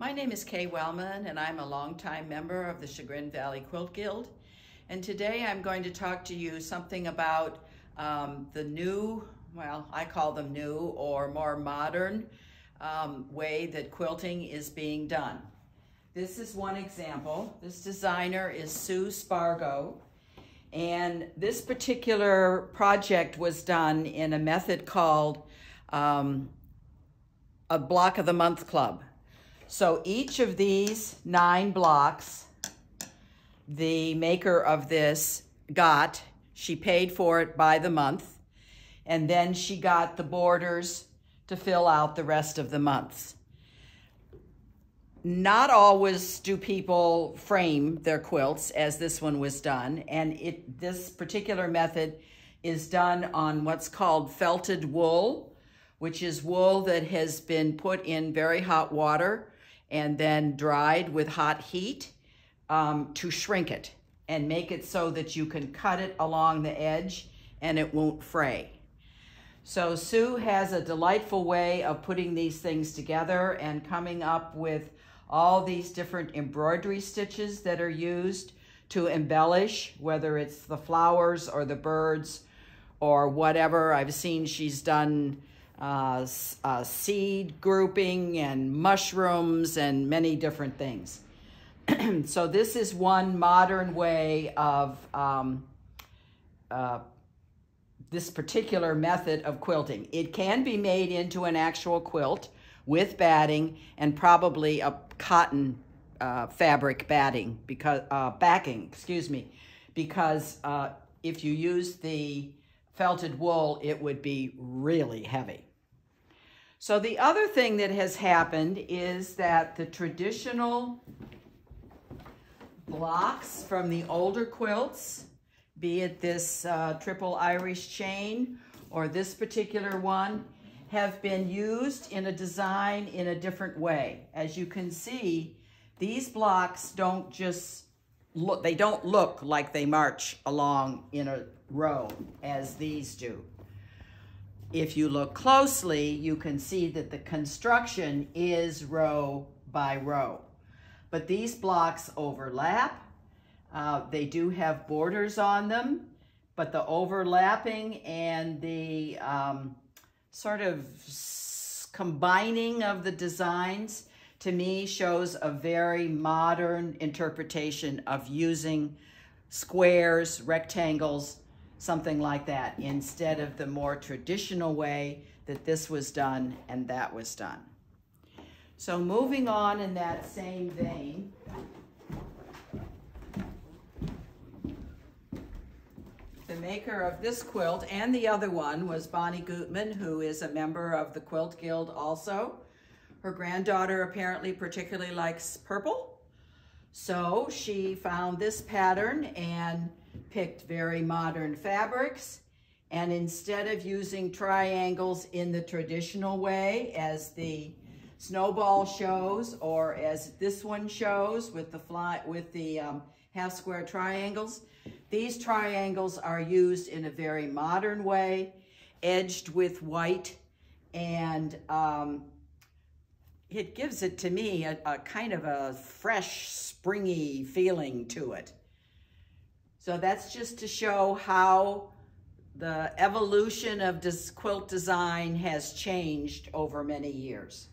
My name is Kay Wellman and I'm a longtime member of the Chagrin Valley Quilt Guild. And today I'm going to talk to you something about um, the new, well, I call them new or more modern um, way that quilting is being done. This is one example. This designer is Sue Spargo. And this particular project was done in a method called um, a block of the month club. So each of these nine blocks, the maker of this got, she paid for it by the month, and then she got the borders to fill out the rest of the months. Not always do people frame their quilts as this one was done, and it this particular method is done on what's called felted wool, which is wool that has been put in very hot water and then dried with hot heat um, to shrink it and make it so that you can cut it along the edge and it won't fray. So Sue has a delightful way of putting these things together and coming up with all these different embroidery stitches that are used to embellish, whether it's the flowers or the birds or whatever. I've seen she's done uh, uh, seed grouping and mushrooms and many different things. so this is one modern way of um, uh, this particular method of quilting. It can be made into an actual quilt with batting and probably a cotton uh, fabric batting because uh, backing, excuse me, because uh, if you use the felted wool, it would be really heavy. So the other thing that has happened is that the traditional blocks from the older quilts, be it this uh, triple Irish chain or this particular one, have been used in a design in a different way. As you can see, these blocks don't just look, they don't look like they march along in a row as these do. If you look closely, you can see that the construction is row by row. But these blocks overlap. Uh, they do have borders on them, but the overlapping and the um, sort of combining of the designs to me shows a very modern interpretation of using squares, rectangles, something like that, instead of the more traditional way that this was done and that was done. So moving on in that same vein, the maker of this quilt and the other one was Bonnie Gutman, who is a member of the Quilt Guild also. Her granddaughter apparently particularly likes purple. So she found this pattern and picked very modern fabrics. And instead of using triangles in the traditional way as the snowball shows or as this one shows with the fly with the um, half square triangles, these triangles are used in a very modern way, edged with white and um, it gives it to me a, a kind of a fresh, springy feeling to it. So that's just to show how the evolution of quilt design has changed over many years.